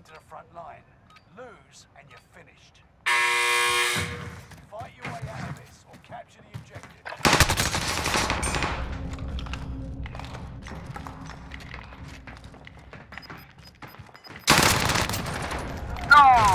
return to the front line. Lose, and you're finished. Fight your way out of this, or capture the objective. No!